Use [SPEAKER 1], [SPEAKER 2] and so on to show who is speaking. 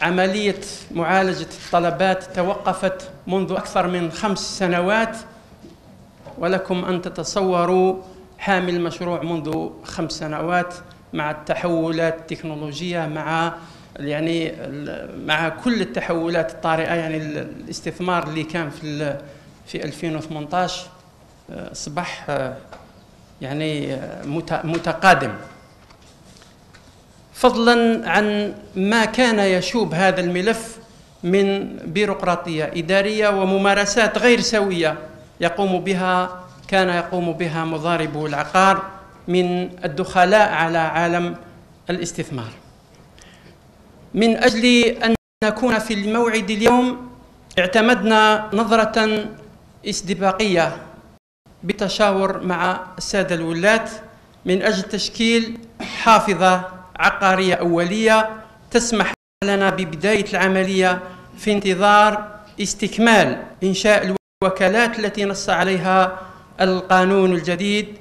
[SPEAKER 1] عملية معالجة الطلبات توقفت منذ أكثر من خمس سنوات ولكم أن تتصوروا حامل المشروع منذ خمس سنوات مع التحولات التكنولوجية مع يعني مع كل التحولات الطارئة يعني الاستثمار اللي كان في في 2018 أصبح يعني متقادم. فضلا عن ما كان يشوب هذا الملف من بيروقراطية إدارية وممارسات غير سوية يقوم بها كان يقوم بها مضاربو العقار من الدخلاء على عالم الاستثمار. من أجل أن نكون في الموعد اليوم اعتمدنا نظرة استباقية بالتشاور مع السادة الولاة من أجل تشكيل حافظة عقارية أولية تسمح لنا ببداية العملية في انتظار استكمال إنشاء الوكالات التي نص عليها القانون الجديد